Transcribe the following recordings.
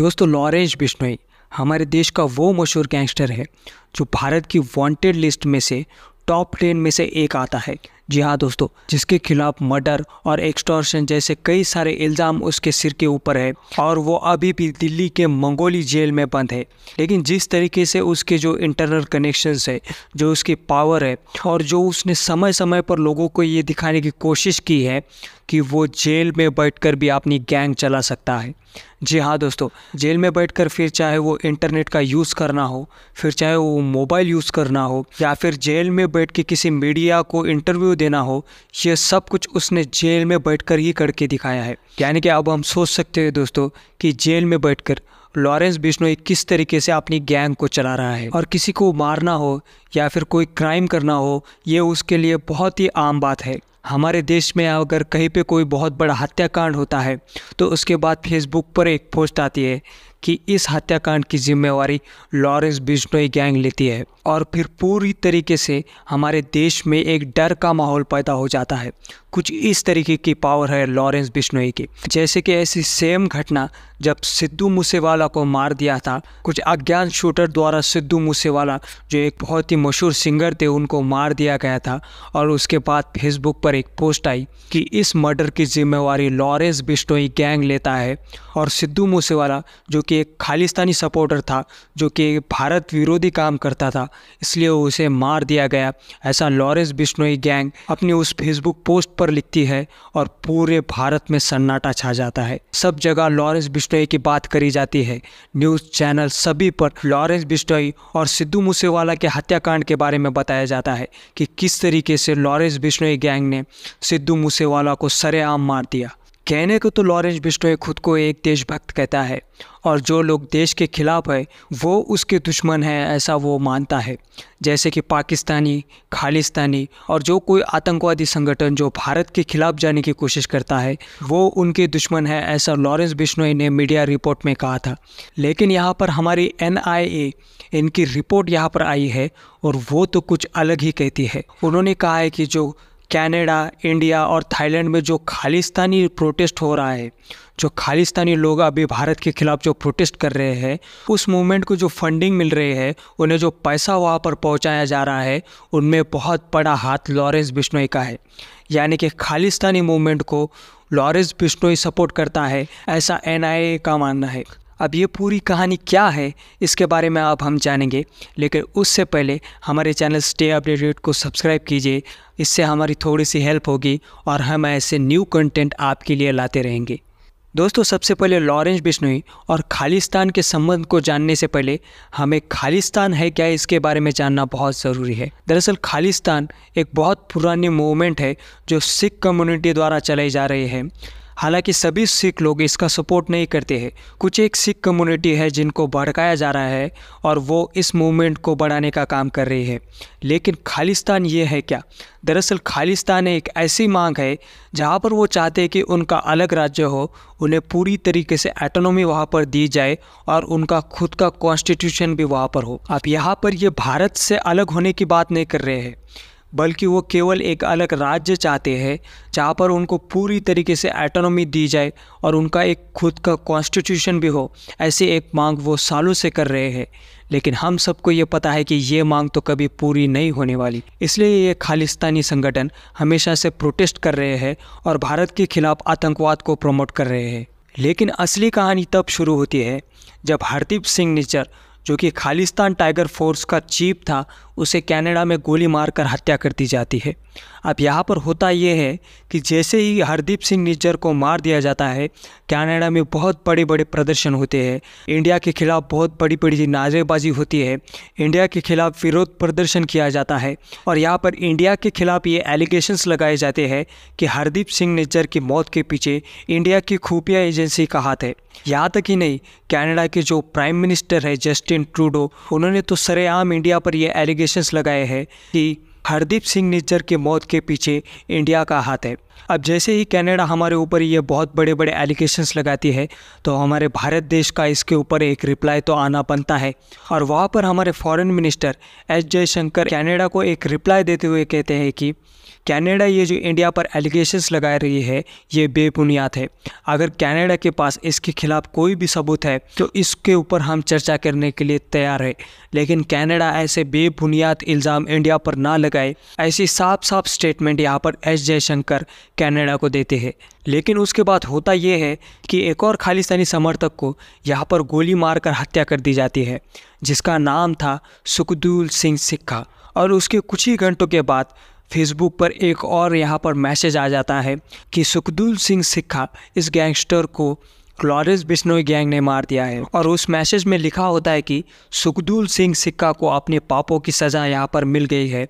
दोस्तों लॉरेंस बिश्नोई, हमारे देश का वो मशहूर गैंगस्टर है, जो भारत की वांटेड लिस्ट में से टॉप टेन में से एक आता है। जी हाँ दोस्तों, जिसके खिलाफ मर्डर और एक्सटॉर्शन जैसे कई सारे इल्ज़ाम उसके सिर के ऊपर है और वो अभी भी दिल्ली के मंगोली जेल में बंद है। लेकिन जिस तरीके से उसके जो इंटरनल कनेक्शंस है, जो उसकी पावर है और जो उसने समय समय पर लोगों को ये दिखाने की कोशिश की है कि वो जेल में बैठकर भी अपनी गैंग चला सकता है। जी हाँ दोस्तों, जेल में बैठकर फिर चाहे वो इंटरनेट का यूज़ करना हो, फिर चाहे वो मोबाइल यूज़ करना हो, या फिर जेल में बैठ के किसी मीडिया को इंटरव्यू देना हो, ये सब कुछ उसने जेल में बैठकर ही करके दिखाया है। यानी कि अब हम सोच सकते हैं दोस्तों कि जेल में बैठकर लॉरेंस बिश्नोई किस तरीके से अपनी गैंग को चला रहा है, और किसी को मारना हो, या फिर कोई क्राइम करना हो, ये उसके लिए बहुत ही आम बात है। हमारे देश में अगर कहीं पे कोई बहुत बड़ा हत्याकांड होता है तो उसके बाद फेसबुक पर एक पोस्ट आती है कि इस हत्याकांड की जिम्मेवारी लॉरेंस बिश्नोई गैंग लेती है और फिर पूरी तरीके से हमारे देश में एक डर का माहौल पैदा हो जाता है। कुछ इस तरीके की पावर है लॉरेंस बिश्नोई की। जैसे कि ऐसी सेम घटना जब सिद्धू मूसेवाला को मार दिया था, कुछ अज्ञान शूटर द्वारा सिद्धू मूसेवाला, जो एक बहुत ही मशहूर सिंगर थे, उनको मार दिया गया था और उसके बाद फेसबुक पर एक पोस्ट आई कि इस मर्डर की जिम्मेवारी लॉरेंस बिश्नोई गैंग लेता है और सिद्धू मूसेवाला, जो कि एक खालिस्तानी सपोर्टर था, जो कि भारत विरोधी काम करता था, इसलिए उसे मार दिया गया। ऐसा लॉरेंस बिश्नोई गैंग अपनी उस फेसबुक पोस्ट पर लिखती है और पूरे भारत में सन्नाटा छा जाता है। सब जगह लॉरेंस बिश्नोई की बात करी जाती है। न्यूज़ चैनल सभी पर लॉरेंस बिश्नोई और सिद्धू मूसेवाला के हत्याकांड के बारे में बताया जाता है कि किस तरीके से लॉरेंस बिश्नोई गैंग ने सिद्धू मूसेवाला को सरेआम मार दिया। कहने को तो लॉरेंस बिश्नोई खुद को एक देशभक्त कहता है, और जो लोग देश के खिलाफ है, वो उसके दुश्मन है, ऐसा वो मानता है। जैसे कि पाकिस्तानी, खालिस्तानी, और जो कोई आतंकवादी संगठन जो भारत के खिलाफ जाने की कोशिश करता है, वो उनके दुश्मन है, ऐसा लॉरेंस बिश्नोई ने मीडिया रिपोर्ट में कहा था। लेकिन यहाँ पर हमारी एनआईए इनकी रिपोर्ट यहाँ पर आई है, और वो तो कुछ अलग ही कहती है। उन्होंने कहा है कि जो कनाडा, इंडिया और थाईलैंड में जो खालिस्तानी प्रोटेस्ट हो रहा है, जो खालिस्तानी लोग अभी भारत के खिलाफ जो प्रोटेस्ट कर रहे हैं, उस मूवमेंट को जो फंडिंग मिल रही है, उन्हें जो पैसा वहाँ पर पहुँचाया जा रहा है, उनमें बहुत बड़ा हाथ लॉरेंस बिश्नोई का है। यानी कि खालिस्तानी मूवमेंट को लॉरेंस बिश्नोई सपोर्ट करता है, ऐसा एनआईए का मानना है। अब ये पूरी कहानी क्या है, इसके बारे में अब हम जानेंगे। लेकिन उससे पहले हमारे चैनल स्टे अपडेटेड को सब्सक्राइब कीजिए। इससे हमारी थोड़ी सी हेल्प होगी और हम ऐसे न्यू कंटेंट आपके लिए लाते रहेंगे। दोस्तों, सबसे पहले लॉरेंस बिश्नोई और खालिस्तान के संबंध को जानने से पहले हमें खालिस्तान है क्या, इसके बारे में जानना बहुत ज़रूरी है। दरअसल खालिस्तान एक बहुत पुरानी मूवमेंट है जो सिख कम्युनिटी द्वारा चलाई जा रही है। हालाँकि सभी सिख लोग इसका सपोर्ट नहीं करते हैं। कुछ एक सिख कम्युनिटी है जिनको भड़काया जा रहा है और वो इस मूवमेंट को बढ़ाने का काम कर रही है। लेकिन खालिस्तान ये है क्या? दरअसल खालिस्तान एक ऐसी मांग है, जहाँ पर वो चाहते हैं कि उनका अलग राज्य हो, उन्हें पूरी तरीके से एटोनॉमी वहाँ पर दी जाए और उनका खुद का कॉन्स्टिट्यूशन भी वहाँ पर हो। अब यहाँ पर ये भारत से अलग होने की बात नहीं कर रहे हैं। बल्कि वो केवल एक अलग राज्य चाहते हैं, जहाँ पर उनको पूरी तरीके से एटोनॉमी दी जाए और उनका एक खुद का कॉन्स्टिट्यूशन भी हो, ऐसी एक मांग वो सालों से कर रहे हैं। लेकिन हम सबको ये पता है कि ये मांग तो कभी पूरी नहीं होने वाली। इसलिए ये खालिस्तानी संगठन हमेशा से प्रोटेस्ट कर रहे हैं और भारत के खिलाफ आतंकवाद को प्रमोट कर रहे हैं। लेकिन असली कहानी तब शुरू होती है, जब हरदीप सिंह निज्जर, जो कि खालिस्तान टाइगर फोर्स का चीफ था उसे कनाडा में गोली मारकर हत्या कर दी जाती है। अब यहाँ पर होता ये है कि जैसे ही हरदीप सिंह निज्जर को मार दिया जाता है, कनाडा में बहुत बड़े बड़े प्रदर्शन होते हैं। इंडिया के खिलाफ बहुत बड़ी बड़ी नारेबाजी होती है। इंडिया के खिलाफ विरोध प्रदर्शन किया जाता है और यहाँ पर इंडिया के खिलाफ ये एलिगेशंस लगाए जाते हैं कि हरदीप सिंह निज्जर की मौत के पीछे इंडिया की खुफिया एजेंसी का हाथ है। यहाँ तक ही नहीं, कनाडा के जो प्राइम मिनिस्टर है जस्टिन ट्रूडो, उन्होंने तो सरेआम इंडिया पर यह एलिगेशंस लगाए हैं कि हरदीप सिंह निज्जर की मौत के पीछे इंडिया का हाथ है। अब जैसे ही कनाडा हमारे ऊपर ये बहुत बड़े बड़े एलिगेशंस लगाती है तो हमारे भारत देश का इसके ऊपर एक रिप्लाई तो आना बनता है। और वहाँ पर हमारे foreign minister S Jaishankar Canada को एक रिप्लाई देते हुए कहते हैं कि कनाडा ये जो इंडिया पर एलिगेशंस लगा रही है, ये बेबुनियाद है। अगर कनाडा के पास इसके खिलाफ कोई भी सबूत है तो इसके ऊपर हम चर्चा करने के लिए तैयार है। लेकिन कनाडा ऐसे बेबुनियाद इल्ज़ाम इंडिया पर ना लगाए, ऐसी साफ़ साफ़ स्टेटमेंट यहाँ पर एस जयशंकर कैनेडा को देते हैं। लेकिन उसके बाद होता यह है कि एक और खालिस्तानी समर्थक को यहाँ पर गोली मारकर हत्या कर दी जाती है, जिसका नाम था सुखदूल सिंह सिक्का। और उसके कुछ ही घंटों के बाद फेसबुक पर एक और यहाँ पर मैसेज आ जाता है कि सुखदुल सिंह सिक्का इस गैंगस्टर को क्लॉरिस बिश्नोई गैंग ने मार दिया है। और उस मैसेज में लिखा होता है कि सुखदुल सिंह सिक्का को अपने पापों की सज़ा यहाँ पर मिल गई है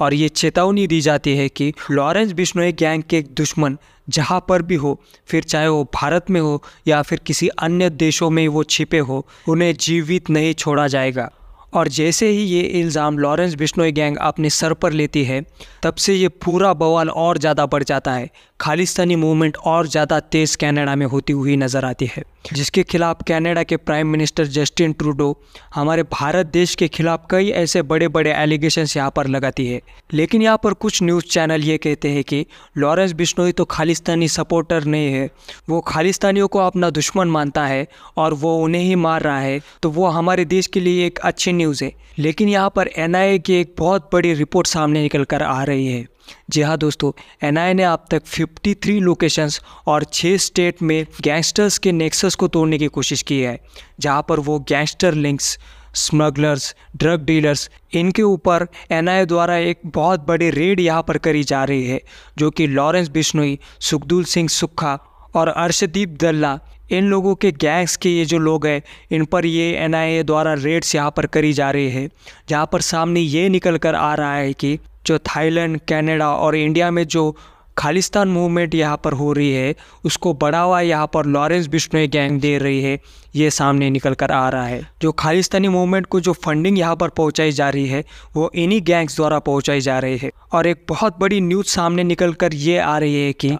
और ये चेतावनी दी जाती है कि लॉरेंस बिश्नोई गैंग के दुश्मन जहाँ पर भी हो, फिर चाहे वो भारत में हो या फिर किसी अन्य देशों में वो छिपे हो, उन्हें जीवित नहीं छोड़ा जाएगा। और जैसे ही ये इल्ज़ाम लॉरेंस बिश्नोई गैंग अपने सर पर लेती है, तब से ये पूरा बवाल और ज़्यादा बढ़ जाता है। खालिस्तानी मूवमेंट और ज़्यादा तेज़ कनाडा में होती हुई नज़र आती है, जिसके खिलाफ कनाडा के प्राइम मिनिस्टर जस्टिन ट्रूडो हमारे भारत देश के खिलाफ कई ऐसे बड़े बड़े एलिगेशन यहाँ पर लगाती है। लेकिन यहाँ पर कुछ न्यूज़ चैनल ये कहते हैं कि लॉरेंस बिश्नोई तो खालिस्तानी सपोर्टर नहीं है, वो खालिस्तानियों को अपना दुश्मन मानता है और वो उन्हें ही मार रहा है तो वो हमारे देश के लिए एक अच्छी न्यूज़ है। लेकिन यहाँ पर एनआईए की एक बहुत बड़ी रिपोर्ट सामने निकल कर आ रही है। जी हाँ दोस्तों एन ने अब तक 53 लोकेशंस और 6 स्टेट में गैंगस्टर्स के नेक्सस को तोड़ने की कोशिश की है, जहाँ पर वो gangster links smugglers drug dealers इनके ऊपर एन द्वारा एक बहुत बड़ी रेड यहाँ पर करी जा रही है, जो कि लॉरेंस बिश्नोई सुखदूल सिंह सुक्खा और अर्शदीप दल्ला इन लोगों के गैंग्स के ये जो लोग हैं, इन पर ये एनआईए द्वारा रेड्स यहाँ पर करी जा रही है, जहाँ पर सामने ये निकल कर आ रहा है कि जो थाईलैंड, कनाडा और इंडिया में जो खालिस्तान मूवमेंट यहाँ पर हो रही है, उसको बढ़ावा यहाँ पर लॉरेंस बिश्नोई गैंग दे रही है, ये सामने निकल कर आ रहा है। जो खालिस्तानी मूवमेंट को जो फंडिंग यहाँ पर पहुँचाई जा रही है, वो इन्हीं गैंग्स द्वारा पहुँचाई जा रही है। और एक बहुत बड़ी न्यूज़ सामने निकल कर ये आ रही है कि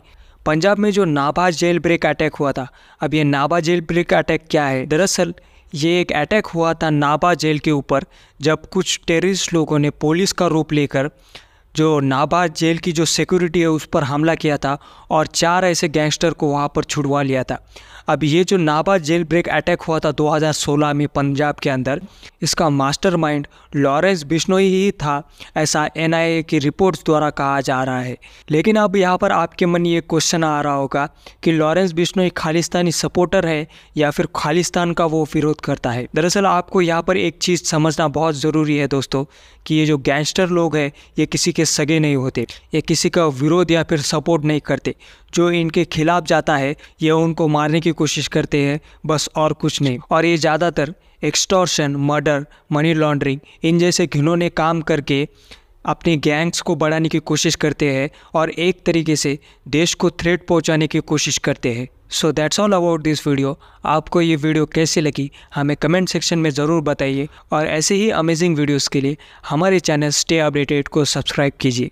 पंजाब में जो नाभा जेल ब्रेक अटैक हुआ था, अब ये नाभा जेल ब्रेक अटैक क्या है? दरअसल ये एक अटैक हुआ था नाबा जेल के ऊपर, जब कुछ टेररिस्ट लोगों ने पुलिस का रूप लेकर, जो नाबा जेल की जो सिक्योरिटी है उस पर हमला किया था और चार ऐसे गैंगस्टर को वहाँ पर छुड़वा लिया था। अब ये जो नाभा जेल ब्रेक अटैक हुआ था 2016 में पंजाब के अंदर, इसका मास्टरमाइंड लॉरेंस बिश्नोई ही था, ऐसा एनआईए की रिपोर्ट्स द्वारा कहा जा रहा है। लेकिन अब यहाँ पर आपके मन ये क्वेश्चन आ रहा होगा कि लॉरेंस बिश्नोई खालिस्तानी सपोर्टर है या फिर खालिस्तान का वो विरोध करता है? दरअसल आपको यहाँ पर एक चीज़ समझना बहुत ज़रूरी है दोस्तों कि ये जो गैंगस्टर लोग हैं, ये किसी के सगे नहीं होते, ये किसी का विरोध या फिर सपोर्ट नहीं करते। जो इनके खिलाफ जाता है, ये उनको मारने की कोशिश करते हैं, बस और कुछ नहीं। और ये ज़्यादातर एक्सटॉर्शन, मर्डर, मनी लॉन्ड्रिंग, इन जैसे घिनों ने काम करके अपने गैंग्स को बढ़ाने की कोशिश करते हैं और एक तरीके से देश को थ्रेट पहुँचाने की कोशिश करते हैं। So that's all about this video आपको ये वीडियो कैसे लगी, हमें कमेंट सेक्शन में ज़रूर बताइए। और ऐसे ही अमेजिंग वीडियोस के लिए हमारे चैनल स्टे अपडेटेड को सब्सक्राइब कीजिए।